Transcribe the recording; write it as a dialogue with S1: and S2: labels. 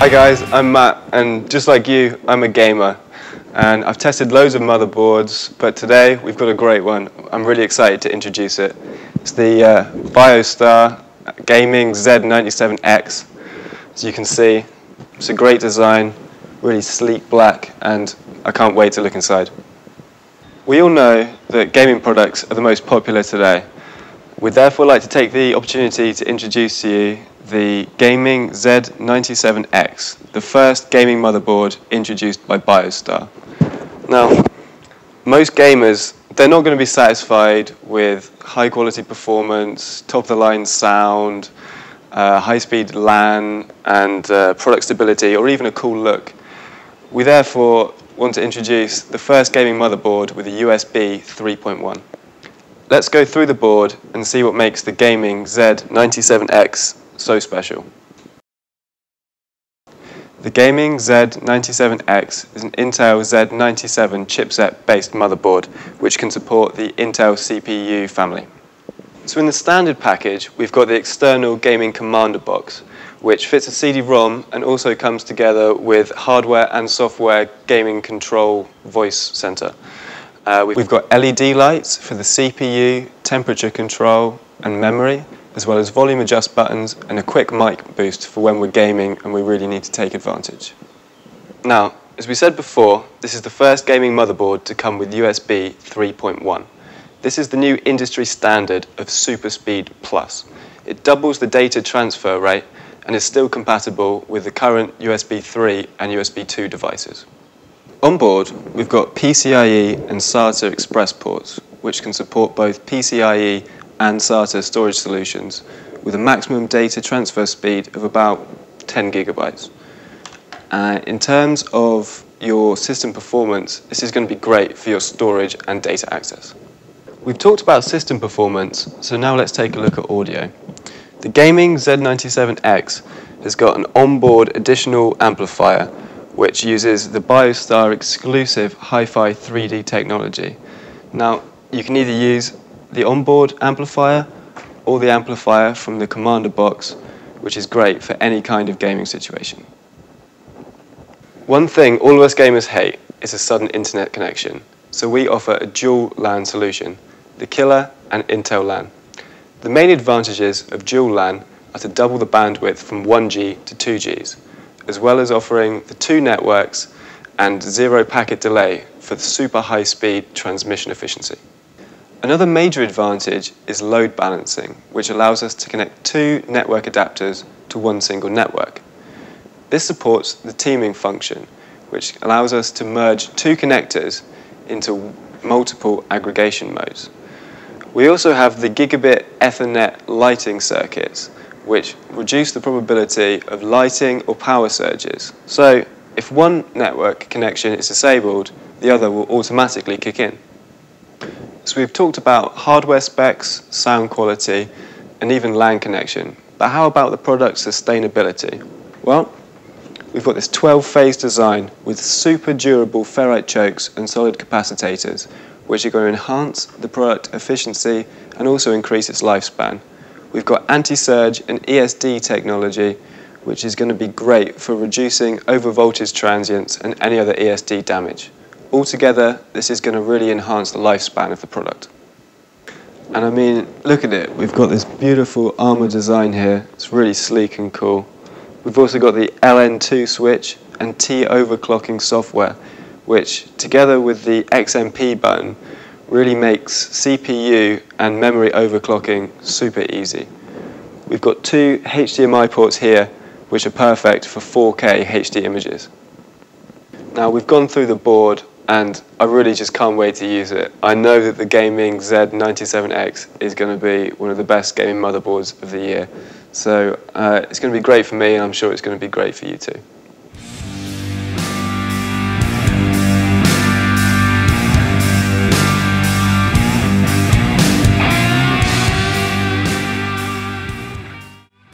S1: Hi guys, I'm Matt, and just like you, I'm a gamer. And I've tested loads of motherboards, but today we've got a great one. I'm really excited to introduce it. It's the uh, BioStar Gaming Z97X. As you can see, it's a great design, really sleek black, and I can't wait to look inside. We all know that gaming products are the most popular today. We'd therefore like to take the opportunity to introduce to you the Gaming Z97X, the first gaming motherboard introduced by BioStar. Now, most gamers, they're not going to be satisfied with high quality performance, top of the line sound, uh, high speed LAN, and uh, product stability, or even a cool look. We therefore want to introduce the first gaming motherboard with a USB 3.1. Let's go through the board and see what makes the Gaming Z97X so special. The Gaming Z97X is an Intel Z97 chipset-based motherboard which can support the Intel CPU family. So in the standard package, we've got the external gaming commander box, which fits a CD-ROM and also comes together with hardware and software gaming control voice center. Uh, we've got LED lights for the CPU, temperature control and memory, as well as volume adjust buttons and a quick mic boost for when we're gaming and we really need to take advantage. Now, as we said before, this is the first gaming motherboard to come with USB 3.1. This is the new industry standard of Super Speed Plus. It doubles the data transfer rate and is still compatible with the current USB 3 and USB 2 devices. On board, we've got PCIe and SATA Express ports, which can support both PCIe and SATA storage solutions with a maximum data transfer speed of about 10 gigabytes. Uh, in terms of your system performance, this is going to be great for your storage and data access. We've talked about system performance, so now let's take a look at audio. The Gaming Z97X has got an onboard additional amplifier which uses the BioStar exclusive Hi-Fi 3D technology. Now, you can either use the onboard amplifier or the amplifier from the commander box, which is great for any kind of gaming situation. One thing all of us gamers hate is a sudden internet connection, so we offer a dual LAN solution, the Killer and Intel LAN. The main advantages of dual LAN are to double the bandwidth from 1G to 2Gs, as well as offering the two networks and zero packet delay for the super high speed transmission efficiency. Another major advantage is load balancing, which allows us to connect two network adapters to one single network. This supports the teaming function, which allows us to merge two connectors into multiple aggregation modes. We also have the gigabit Ethernet lighting circuits, which reduce the probability of lighting or power surges. So if one network connection is disabled, the other will automatically kick in. So we've talked about hardware specs, sound quality, and even LAN connection. But how about the product sustainability? Well, we've got this 12-phase design with super durable ferrite chokes and solid capacitors, which are going to enhance the product efficiency and also increase its lifespan. We've got anti-surge and ESD technology, which is going to be great for reducing overvoltage transients and any other ESD damage. Altogether, this is going to really enhance the lifespan of the product. And I mean, look at it. We've got this beautiful armor design here. It's really sleek and cool. We've also got the LN2 switch and T overclocking software, which together with the XMP button really makes CPU and memory overclocking super easy. We've got two HDMI ports here, which are perfect for 4K HD images. Now we've gone through the board and I really just can't wait to use it. I know that the Gaming Z97X is going to be one of the best gaming motherboards of the year. So uh, it's going to be great for me, and I'm sure it's going to be great for you too.